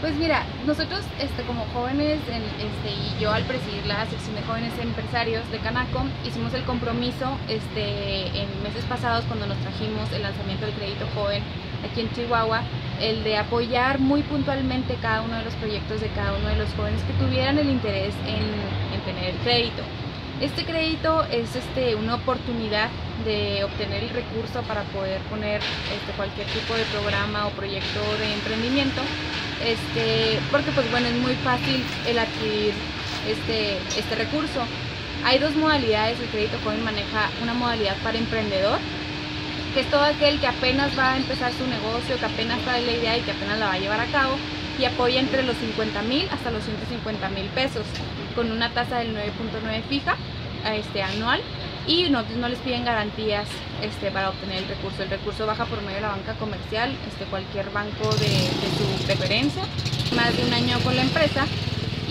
Pues mira, nosotros este, como jóvenes este, y yo al presidir la sección de jóvenes empresarios de Canaco hicimos el compromiso este, en meses pasados cuando nos trajimos el lanzamiento del crédito joven aquí en Chihuahua, el de apoyar muy puntualmente cada uno de los proyectos de cada uno de los jóvenes que tuvieran el interés en, en tener el crédito. Este crédito es este, una oportunidad de obtener el recurso para poder poner este, cualquier tipo de programa o proyecto de emprendimiento, este, porque pues bueno, es muy fácil el adquirir este, este recurso. Hay dos modalidades, el crédito joven maneja una modalidad para emprendedor, que es todo aquel que apenas va a empezar su negocio, que apenas en la idea y que apenas la va a llevar a cabo, y apoya entre los 50 mil hasta los 150 mil pesos, con una tasa del 9.9 fija este, anual y no, les piden garantías este, para obtener el recurso. El recurso baja por medio de la banca comercial, este, cualquier banco de, de su preferencia, más de un año con la empresa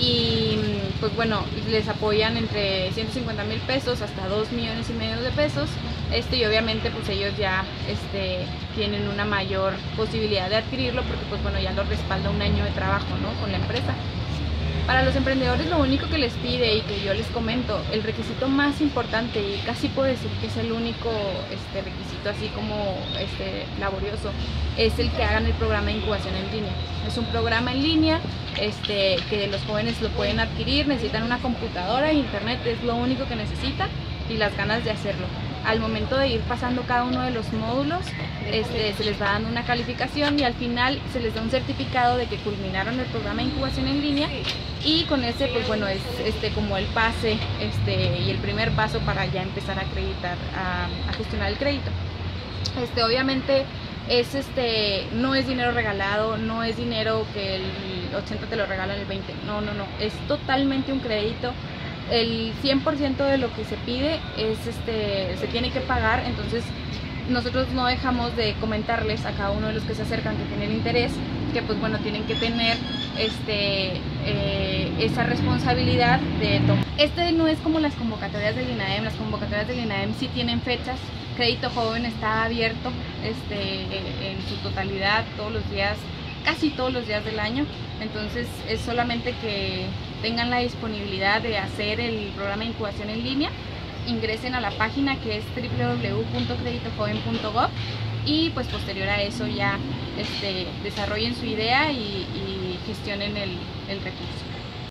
y pues bueno, les apoyan entre 150 mil pesos hasta 2 millones y medio de pesos este, y obviamente pues ellos ya este, tienen una mayor posibilidad de adquirirlo porque pues bueno ya lo respalda un año de trabajo con la empresa. Para los emprendedores lo único que les pide y que yo les comento, el requisito más importante y casi puedo decir que es el único este, requisito así como este, laborioso, es el que hagan el programa de incubación en línea. Es un programa en línea este, que los jóvenes lo pueden adquirir, necesitan una computadora, internet es lo único que necesitan y las ganas de hacerlo al momento de ir pasando cada uno de los módulos, este, se les va dando una calificación y al final se les da un certificado de que culminaron el programa de incubación en línea y con ese pues bueno es este como el pase este, y el primer paso para ya empezar a acreditar, a, gestionar el crédito. Este, obviamente es este, no es dinero regalado, no es dinero que el 80 te lo regalan el 20, no, no, no, es totalmente un crédito el 100% de lo que se pide es este se tiene que pagar, entonces nosotros no dejamos de comentarles a cada uno de los que se acercan que tienen interés, que pues bueno, tienen que tener este eh, esa responsabilidad de tomar. Este no es como las convocatorias del INAEM, las convocatorias del INAEM sí tienen fechas, Crédito Joven está abierto este, en su totalidad todos los días, casi todos los días del año, entonces es solamente que tengan la disponibilidad de hacer el programa de incubación en línea, ingresen a la página que es www.creditojoven.gov y pues posterior a eso ya este, desarrollen su idea y, y gestionen el, el recurso.